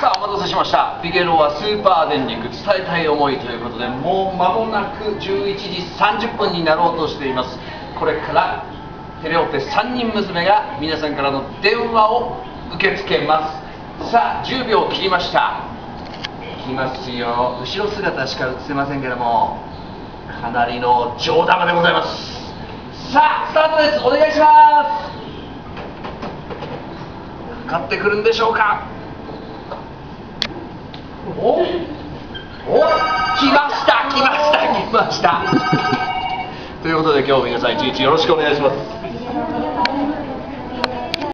さあお待たせしました。ピゲロはスーパー電力伝えたい思いということでもう間もなく11時30分になろうとしています。これからテレオペ3人娘が皆さんからの電話を受け付けます。さあ10秒切りました。いきますよ。後ろ姿しか映せませんけどもかなりの上玉でございます。さあスタートです。お願いします。かかってくるんでしょうかおお来ました来ました来ました。ということで今日も皆さん一日よろしくお願いします